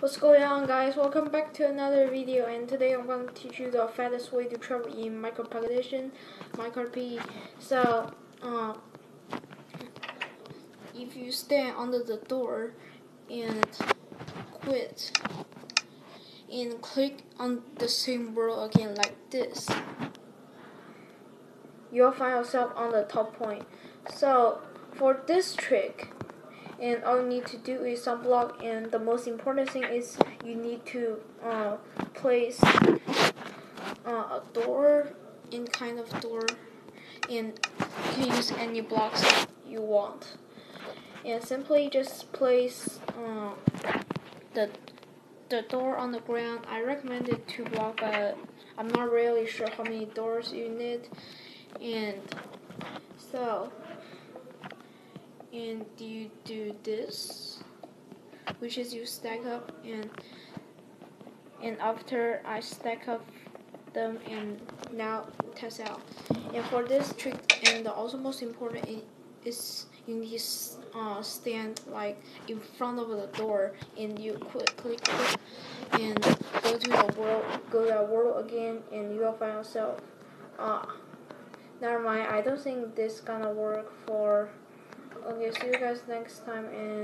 What's going on guys? Welcome back to another video and today I'm going to teach you the fastest way to travel in Minecraft Edition, Minecraft P. So, uh, if you stand under the door and quit and click on the same world again like this, you'll find yourself on the top point. So, for this trick, and all you need to do is sunblock and the most important thing is you need to uh, place uh, a door in kind of door and you can use any blocks you want. And simply just place uh, the the door on the ground. I recommend it to block but I'm not really sure how many doors you need. And so and you do this? Which is you stack up and and after I stack up them and now test out. And for this trick and the also most important is you need to uh, stand like in front of the door and you click click click and go to the world go to the world again and you will find yourself uh never mind I don't think this gonna work for Okay, see you guys next time and